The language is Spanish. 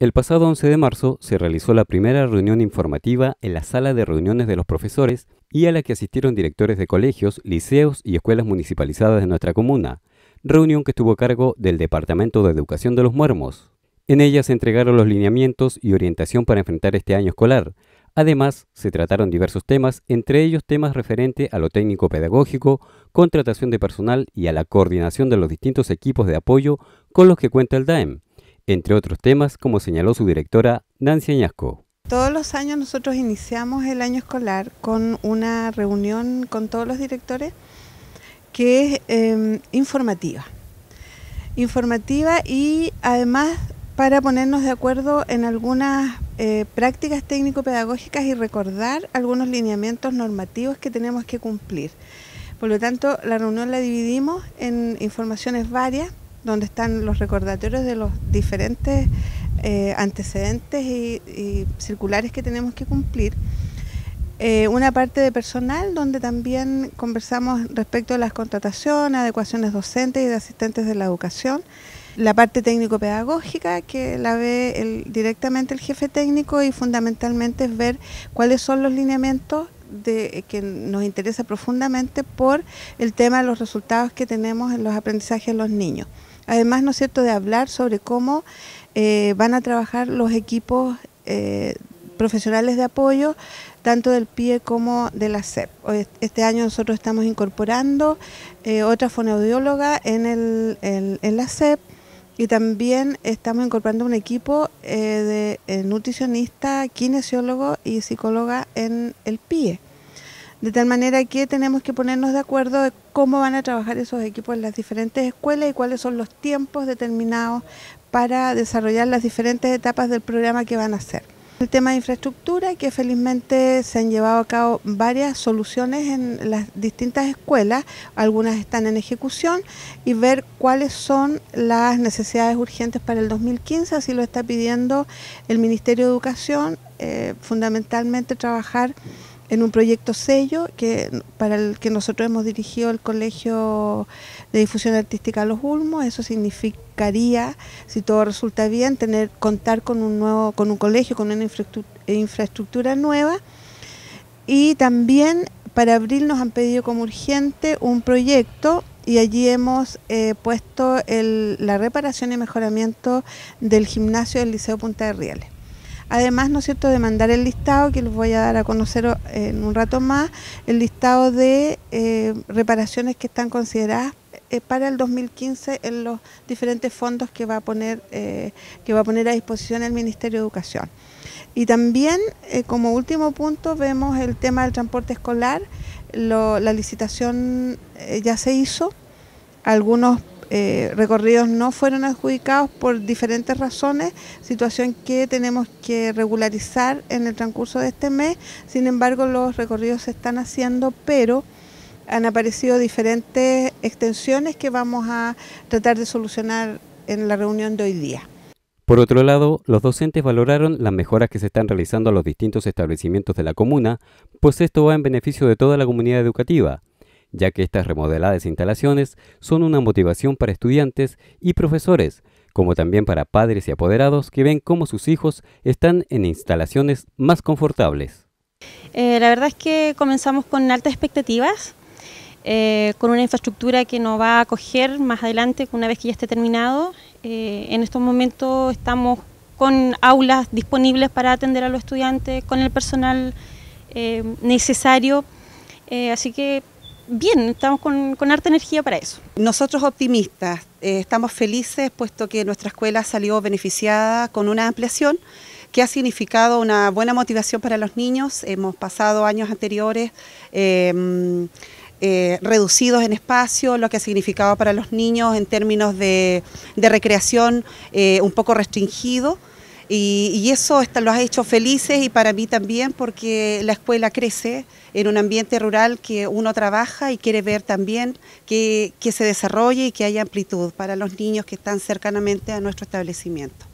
El pasado 11 de marzo se realizó la primera reunión informativa en la sala de reuniones de los profesores y a la que asistieron directores de colegios, liceos y escuelas municipalizadas de nuestra comuna, reunión que estuvo a cargo del Departamento de Educación de los Muermos. En ella se entregaron los lineamientos y orientación para enfrentar este año escolar. Además, se trataron diversos temas, entre ellos temas referentes a lo técnico pedagógico, contratación de personal y a la coordinación de los distintos equipos de apoyo con los que cuenta el DAEM entre otros temas, como señaló su directora Nancy Añasco. Todos los años nosotros iniciamos el año escolar con una reunión con todos los directores que es em, informativa. Informativa y además para ponernos de acuerdo en algunas eh, prácticas técnico-pedagógicas y recordar algunos lineamientos normativos que tenemos que cumplir. Por lo tanto, la reunión la dividimos en informaciones varias donde están los recordatorios de los diferentes eh, antecedentes y, circulares que tenemos que cumplir. Eh, una parte de personal donde también conversamos respecto a las contrataciones, adecuaciones docentes y de asistentes de la educación. La parte técnico-pedagógica que la ve directamente el jefe técnico y fundamentalmente es ver cuáles son los lineamientos de, que nos interesa profundamente por el tema de los resultados que tenemos en los aprendizajes de los niños. Además, ¿no es cierto?, de hablar sobre cómo eh, van a trabajar los equipos eh, profesionales de apoyo, tanto del PIE como de la SEP. Este año nosotros estamos incorporando eh, otra fonoaudióloga en, el, en, la SEP y también estamos incorporando un equipo de nutricionista, kinesiólogo y psicóloga en el PIE. De tal manera que tenemos que ponernos de acuerdo de cómo van a trabajar esos equipos en las diferentes escuelas y cuáles son los tiempos determinados para desarrollar las diferentes etapas del programa que van a hacer. El tema de infraestructura, que felizmente se han llevado a cabo varias soluciones en las distintas escuelas, algunas están en ejecución, y ver cuáles son las necesidades urgentes para el 2015, así lo está pidiendo el Ministerio de Educación, eh, fundamentalmente trabajar en un proyecto sello que para el que nosotros hemos dirigido el Colegio de Difusión Artística Los Ulmos. Eso significaría, si todo resulta bien, tener contar con un nuevo con un colegio con una infraestructura, nueva. Y también para abril nos han pedido como urgente un proyecto y allí hemos eh, puesto la reparación y mejoramiento del gimnasio del Liceo Punta de Rieles. Además, ¿no es cierto?, de mandar el listado, que les voy a dar a conocer eh, en un rato más, el listado de eh, reparaciones que están consideradas eh, para el 2015 en los diferentes fondos que va a poner que va a poner a disposición el Ministerio de Educación. Y también, como último punto, vemos el tema del transporte escolar. la licitación ya se hizo. Algunos eh, recorridos no fueron adjudicados por diferentes razones, situación que tenemos que regularizar en el transcurso de este mes. Sin embargo, los recorridos se están haciendo, pero han aparecido diferentes extensiones que vamos a tratar de solucionar en la reunión de hoy día. Por otro lado, los docentes valoraron las mejoras que se están realizando a los distintos establecimientos de la comuna, pues esto va en beneficio de toda la comunidad educativa ya que estas remodeladas instalaciones son una motivación para estudiantes y profesores, como también para padres y apoderados que ven cómo sus hijos están en instalaciones más confortables. Eh, la verdad es que comenzamos con altas expectativas, eh, con una infraestructura que nos va a acoger más adelante, una vez que ya esté terminado. Eh, en estos momentos estamos con aulas disponibles para atender a los estudiantes, con el personal necesario, así que bien, estamos con, con, harta energía para eso. Nosotros optimistas, eh, estamos felices puesto que nuestra escuela salió beneficiada con una ampliación que ha significado una buena motivación para los niños. Hemos pasado años anteriores em, eh, reducidos en espacio, lo que ha significado para los niños en términos de, recreación eh, un poco restringido. Y, eso los ha hecho felices y para mí también porque la escuela crece en un ambiente rural que uno trabaja y quiere ver también que se desarrolle y que haya amplitud para los niños que están cercanamente a nuestro establecimiento.